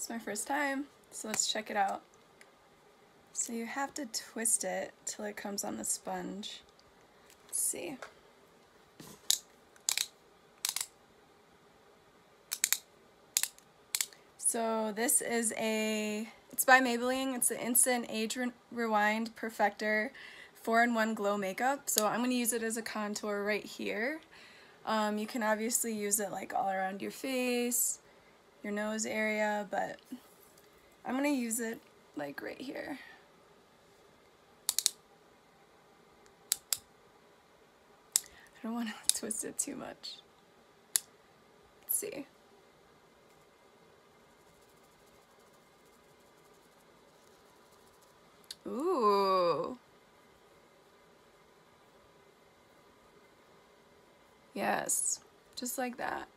It's my first time, so let's check it out. So you have to twist it till it comes on the sponge. Let's see. So this is a, it's by Maybelline. It's the Instant Age Re Rewind Perfector 4-in-1 Glow Makeup. So I'm going to use it as a contour right here. Um, you can obviously use it like all around your face, your nose area, but I'm going to use it like right here. I don't want to twist it too much. Let's see. Ooh. Yes, just like that.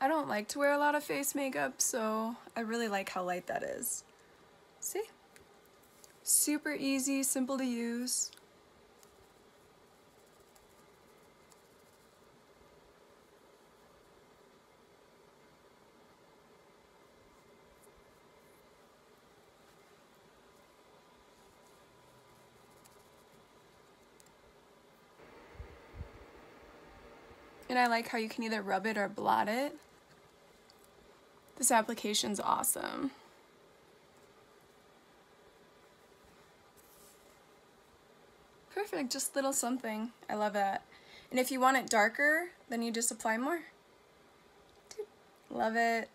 I don't like to wear a lot of face makeup, so I really like how light that is. See? Super easy, simple to use. And I like how you can either rub it or blot it. This application's awesome. Perfect, just little something. I love that. And if you want it darker, then you just apply more. Love it.